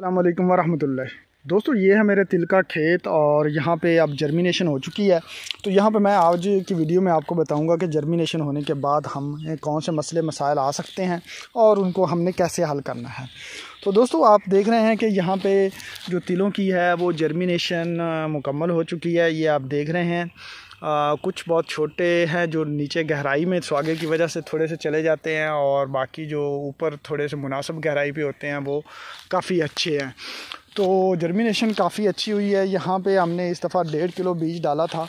अल्लाम वरहमल दोस्तों, ये है मेरे तिल का खेत और यहाँ पे अब जर्मिनेशन हो चुकी है। तो यहाँ पे मैं आज की वीडियो में आपको बताऊँगा कि जर्मिनेशन होने के बाद हम कौन से मसले मसाइल आ सकते हैं और उनको हमने कैसे हल करना है। तो दोस्तों, आप देख रहे हैं कि यहाँ पे जो तिलों की है, वो जर्मिनेशन मुकम्मल हो चुकी है। ये आप देख रहे हैं। आ, कुछ बहुत छोटे हैं जो नीचे गहराई में स्वागे की वजह से थोड़े से चले जाते हैं और बाकी जो ऊपर थोड़े से मुनासिब गहराई पे होते हैं वो काफ़ी अच्छे हैं। तो जर्मिनेशन काफ़ी अच्छी हुई है। यहाँ पे हमने इस दफ़ा डेढ़ किलो बीज डाला था।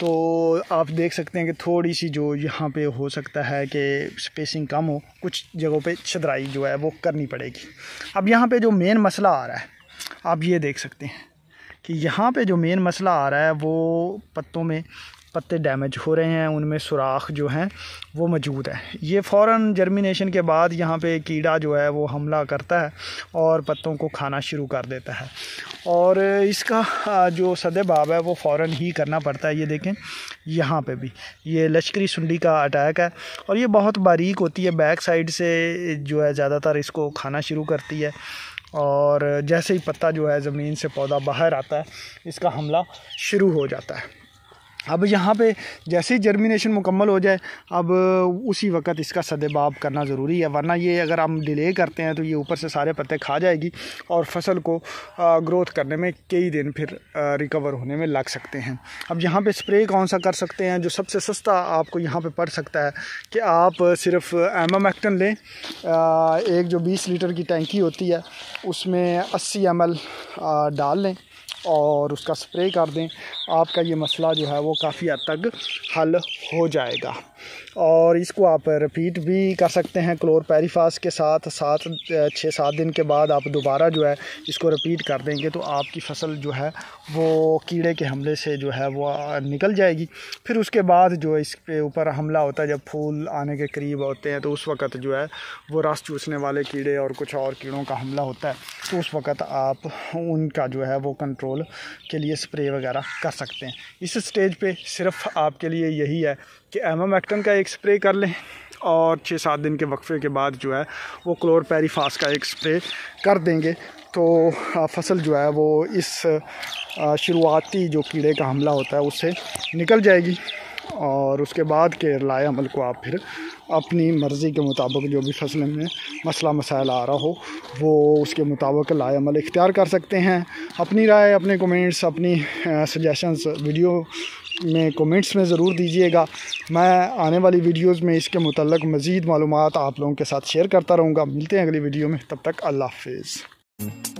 तो आप देख सकते हैं कि थोड़ी सी जो यहाँ पे हो सकता है कि स्पेसिंग कम हो कुछ जगहों पे छदराई जो है वो करनी पड़ेगी। अब यहाँ पे जो मेन मसला आ रहा है आप ये देख सकते हैं। कि यहाँ पे जो मेन मसला आ रहा है, वो पत्तों में पत्ते डैमेज हो रहे हैं, उनमें सुराख जो हैं, वो मौजूद है। ये फ़ौर जर्मिनेशन के बाद यहाँ पे कीड़ा जो है, वो हमला करता है और पत्तों को खाना शुरू कर देता है। और इसका जो सदबाब है, वो फ़ौर ही करना पड़ता है, ये देखें, यहाँ पे भी। ये लश्करी सुंडी का अटैक है और ये बहुत बारीक होती है, बैक साइड से जो है, ज़्यादातर इसको खाना शुरू करती है। और जैसे ही पत्ता जो है ज़मीन से पौधा बाहर आता है, इसका हमला शुरू हो जाता है। अब यहाँ पे जैसे ही जर्मिनेशन मुकम्मल हो जाए, अब उसी वक्त इसका सदेबाब करना ज़रूरी है, वरना ये अगर हम डिले करते हैं तो ये ऊपर से सारे पत्ते खा जाएगी और फ़सल को ग्रोथ करने में कई दिन फिर रिकवर होने में लग सकते हैं। अब यहाँ पे स्प्रे कौन सा कर सकते हैं जो सबसे सस्ता आपको यहाँ पे पड़ सकता है कि आप सिर्फ़ एमामैक्टन लें एक जो बीस लीटर की टैंकी होती है, उसमें अस्सी एम डाल लें। और उसका स्प्रे कर दें, आपका ये मसला जो है वो काफ़ी हद तक हल हो जाएगा। और इसको आप रिपीट भी कर सकते हैं क्लोर पेरीफास के साथ, सात, छः, सात दिन के बाद आप दोबारा जो है इसको रिपीट कर देंगे तो आपकी फ़सल जो है वो कीड़े के हमले से जो है वो निकल जाएगी। फिर उसके बाद जो इसके ऊपर हमला होता है, जब फूल आने के करीब होते हैं तो उस वक़्त जो है वो रस चूसने वाले कीड़े और कुछ और कीड़ों का हमला होता है। तो उस वक़्त आप उनका जो है वो कंट्रोल के लिए स्प्रे वगैरह कर सकते हैं। इस स्टेज पे सिर्फ़ आपके लिए यही है कि एमामैक्टन का एक स्प्रे कर लें और छः सात दिन के वक्फे के बाद जो है वो क्लोर पेरीफास का एक स्प्रे कर देंगे। तो फ़सल जो है वो इस शुरुआती जो कीड़े का हमला होता है, उससे निकल जाएगी। और उसके बाद के लाए अमल को आप फिर अपनी मर्ज़ी के मुताबिक जो भी फ़सल में मसला मसाइल आ रहा हो, वो उसके मुताबिक लाए अमल इख्तियार कर सकते हैं। अपनी राय, अपने कमेंट्स अपनी सजेशंस वीडियो में कमेंट्स में ज़रूर दीजिएगा। मैं आने वाली वीडियोस में इसके मतलब मज़ीद मालूम आप लोगों के साथ शेयर करता रहूँगा। मिलते हैं अगली वीडियो में। तब तक अल्लाह हाफिज़।